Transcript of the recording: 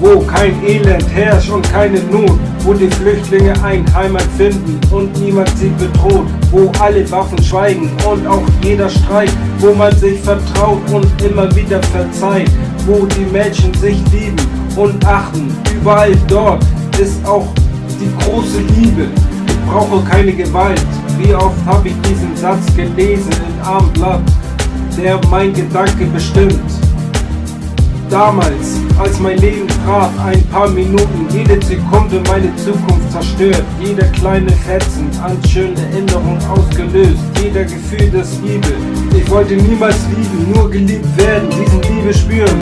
Wo kein Elend herrscht und keine Not, wo die Flüchtlinge ein Heimat finden und niemand sie bedroht, wo alle Waffen schweigen und auch jeder Streit, wo man sich vertraut und immer wieder verzeiht, wo die Menschen sich lieben und achten, überall dort ist auch die große Liebe. Ich brauche keine Gewalt. Wie oft habe ich diesen Satz gelesen in Armblatt, der mein Gedanke bestimmt. Damals, als mein Leben traf, ein paar Minuten, jede Sekunde meine Zukunft zerstört, jeder kleine Fetzen an schönen Erinnerungen ausgelöst, jeder Gefühl das Liebe. Ich wollte niemals lieben, nur geliebt werden, diesen Liebe spüren.